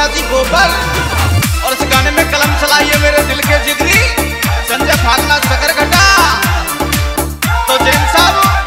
मासी गोपाल। और इस गाने में कलम चलाइए मेरे दिल के जिगरी, संजय फाकला सगर घटा तो जैन साहब